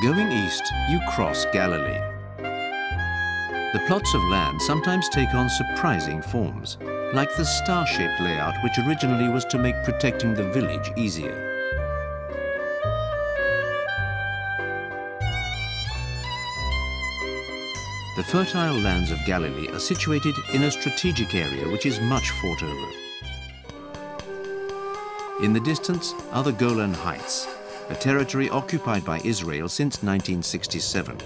Going east, you cross Galilee. The plots of land sometimes take on surprising forms, like the star-shaped layout which originally was to make protecting the village easier. The fertile lands of Galilee are situated in a strategic area which is much fought over. In the distance are the Golan Heights, a territory occupied by Israel since 1967.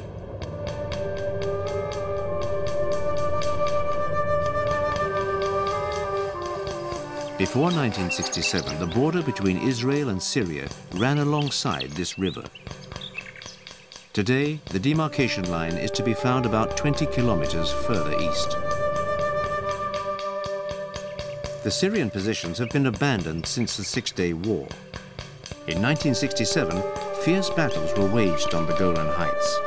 Before 1967, the border between Israel and Syria ran alongside this river. Today, the demarcation line is to be found about 20 kilometers further east. The Syrian positions have been abandoned since the Six-Day War. In 1967, fierce battles were waged on the Golan Heights.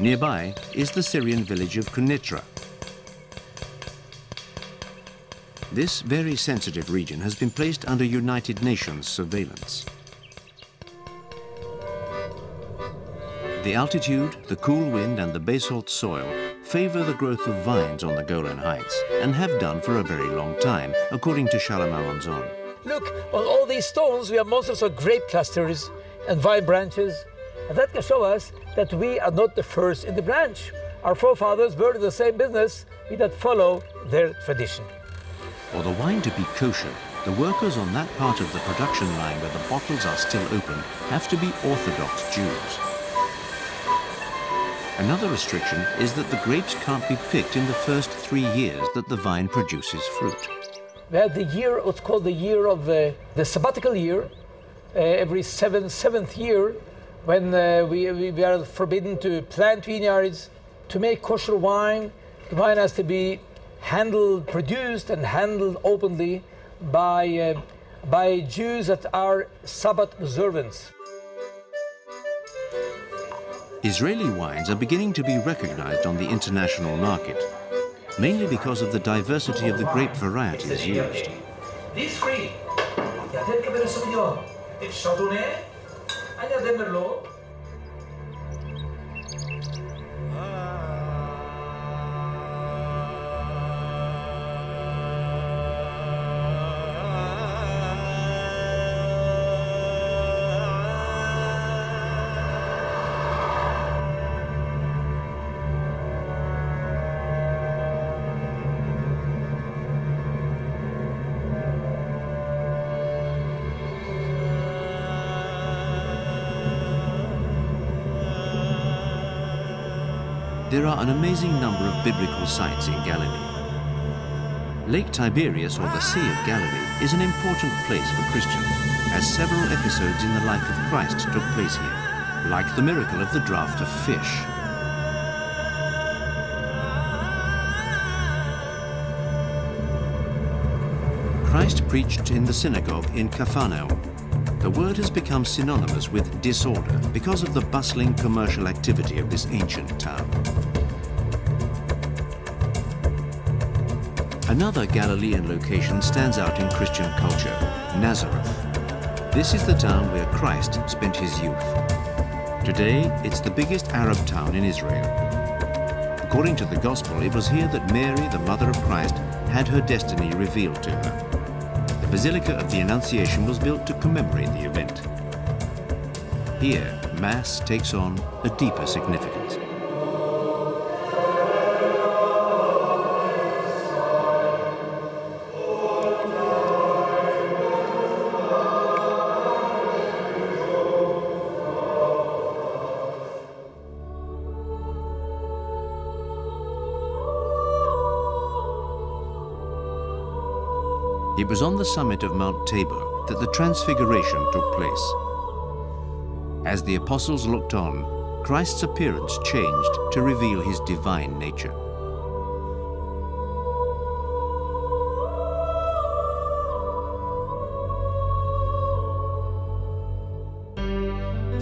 Nearby is the Syrian village of Quneitra. This very sensitive region has been placed under United Nations surveillance. The altitude, the cool wind and the basalt soil favor the growth of vines on the Golan Heights and have done for a very long time, according to Shalom Aronzon. Look, on all these stones we have most of grape clusters and vine branches. And that can show us that we are not the first in the branch. Our forefathers were in the same business, we that follow their tradition. For the wine to be kosher, the workers on that part of the production line where the bottles are still open have to be Orthodox Jews. Another restriction is that the grapes can't be picked in the first three years that the vine produces fruit. We have the year, what's called the year of the, the sabbatical year, uh, every seventh, seventh year, when uh, we, we are forbidden to plant vineyards, to make kosher wine. The wine has to be handled, produced and handled openly by, uh, by Jews that are Sabbath observants. Israeli wines are beginning to be recognized on the international market, mainly because of the diversity of the grape varieties used. These three, Chardonnay, Merlot, there are an amazing number of biblical sites in Galilee. Lake Tiberias, or the Sea of Galilee, is an important place for Christians, as several episodes in the life of Christ took place here, like the miracle of the draught of fish. Christ preached in the synagogue in Capharnaum, the word has become synonymous with disorder because of the bustling commercial activity of this ancient town. Another Galilean location stands out in Christian culture, Nazareth. This is the town where Christ spent his youth. Today, it's the biggest Arab town in Israel. According to the Gospel, it was here that Mary, the mother of Christ, had her destiny revealed to her. Basilica of the Annunciation was built to commemorate the event. Here, Mass takes on a deeper significance. It was on the summit of Mount Tabor that the Transfiguration took place. As the apostles looked on, Christ's appearance changed to reveal his divine nature.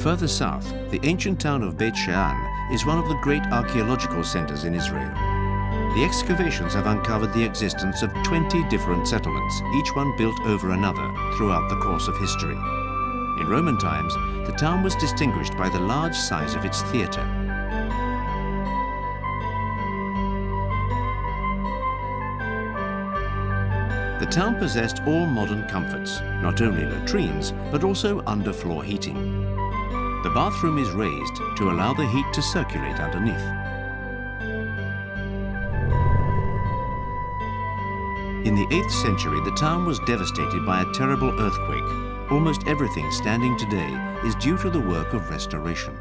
Further south, the ancient town of Beit She'an is one of the great archaeological centers in Israel. The excavations have uncovered the existence of 20 different settlements, each one built over another throughout the course of history. In Roman times, the town was distinguished by the large size of its theatre. The town possessed all modern comforts, not only latrines, but also underfloor heating. The bathroom is raised to allow the heat to circulate underneath. In the 8th century, the town was devastated by a terrible earthquake. Almost everything standing today is due to the work of restoration.